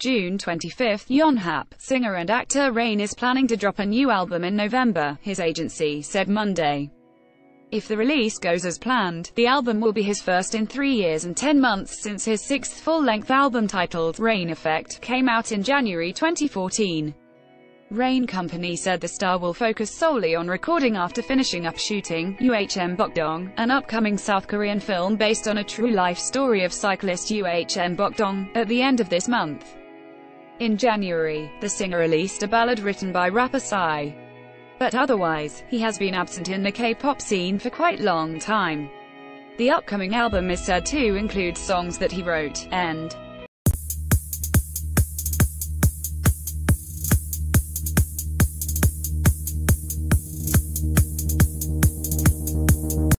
June 25, Yonhap, singer and actor Rain is planning to drop a new album in November, his agency said Monday. If the release goes as planned, the album will be his first in three years and ten months since his sixth full-length album titled Rain Effect came out in January 2014. Rain Company said the star will focus solely on recording after finishing up shooting UHM Bokdong, an upcoming South Korean film based on a true-life story of cyclist UHM Bokdong, at the end of this month. In January, the singer released a ballad written by rapper Psy. But otherwise, he has been absent in the K-pop scene for quite long time. The upcoming album is said to include songs that he wrote, and